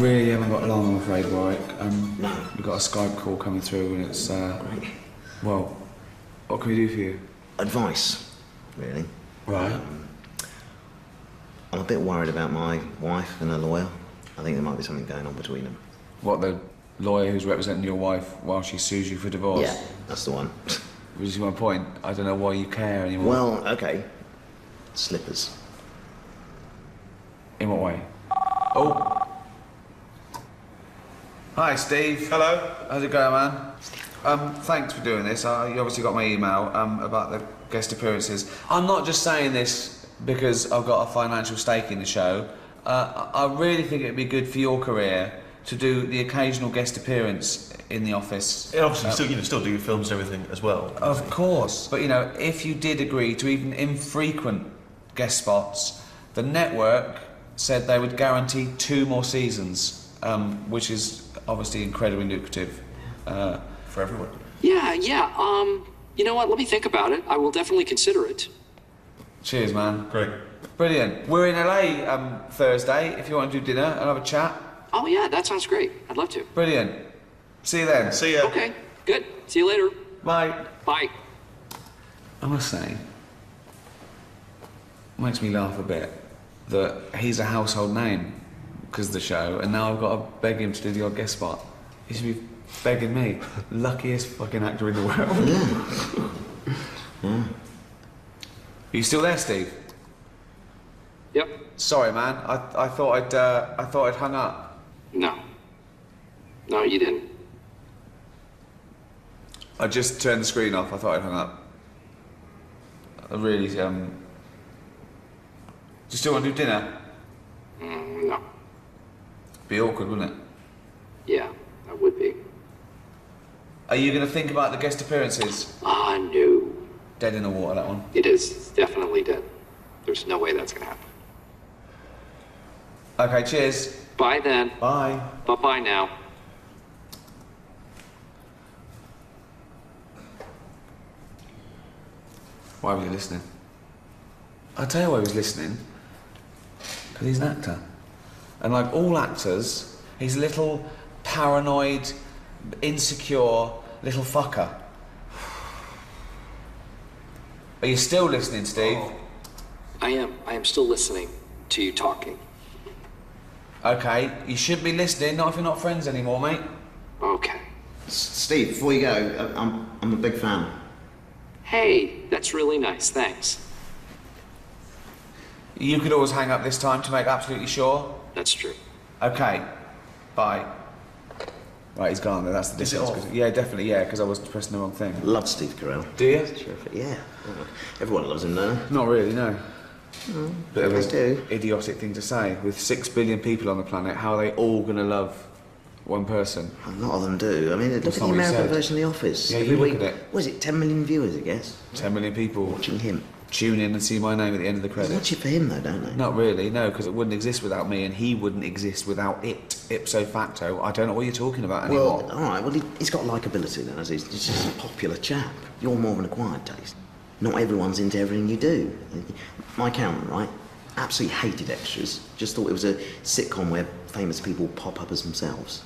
Really haven't got long, I'm afraid, Warwick. Um, No. We've got a Skype call coming through and it's, uh, Great. well, what can we do for you? Advice, really. Right. I'm a bit worried about my wife and her lawyer. I think there might be something going on between them. What, the lawyer who's representing your wife while she sues you for divorce? Yeah, that's the one. Which is my point. I don't know why you care anymore. well, okay. Slippers. In what way? Oh. Hi, Steve. Hello. How's it going, man? Um, thanks for doing this. Uh, you obviously got my email um, about the guest appearances. I'm not just saying this because I've got a financial stake in the show. Uh, I I really think it'd be good for your career to do the occasional guest appearance in the office. Yeah, obviously, you still, you know, still do your films and everything as well. Of course. But you know, if you did agree to even infrequent guest spots, the network said they would guarantee two more seasons, um, which is obviously incredibly lucrative. Uh, for everyone. Yeah, yeah. Um, you know what? Let me think about it. I will definitely consider it. cheers, man. Great. Brilliant. We're in LA um, Thursday. If you want to do dinner and have a chat, Oh yeah, that sounds great. I'd love to. brilliant. See you then. See ya. Okay, good. See you later. Bye. Bye. I must say, makes me laugh a bit that he's a household name because of the show, and now I've got to beg him to do the odd guest spot. He should be begging me. Luckiest fucking actor in the world. Are you still there, Steve? Yep. Sorry, man. I, I thought I'd uh, I thought I'd hung up. No. No, you didn't. I just turned the screen off. I thought I'd hung up. I really um. Do you still want to do dinner? Mm, no. Be awkward, wouldn't it? Yeah, that would be. Are you going to think about the guest appearances? Ah, no. Dead in the water, that one. It is It's definitely dead. There's no way that's gonna happen. Okay, cheers. Bye then. Bye. Bye bye now. Why were you listening? I'll tell you why he was listening. Because he's an actor. And like all actors, he's a little paranoid, insecure little fucker. Are you still listening, Steve? Oh, I am. I am still listening to you talking. Okay, you should be listening, not if you're not friends anymore, mate. Okay. S- Steve, before you go, I- I'm, I'm a big fan. Hey, that's really nice. Thanks. You could always hang up this time to make absolutely sure. That's true. Okay, bye. Right, he's gone. That's the Is it difference. Yeah, definitely, yeah, because I was pressing the wrong thing. Love Steve Carell. Do you? Terrific, yeah. Oh, everyone loves him, though. Not really, no. Mm. Bit of I an do. idiotic thing to say. With six billion people on the planet, how are they all going to love one person? A lot of them do. I mean, look That's at the American version of The Office. Yeah, Every you look week, at it. What is it, 10 million viewers, I guess, Ten million people watching him. Tune in and see my name at the end of the They credits. watch it for him, though, don't they? Not really, no, because it wouldn't exist without me, and he wouldn't exist without it. Ipso facto, I don't know what you're talking about anymore. Well, all right. Well, he, he's got likability, then, as he's he's just a popular chap. You're more of an acquired taste. Not everyone's into everything you do. My accountant, right? Absolutely hated extras. Just thought it was a sitcom where famous people pop up as themselves.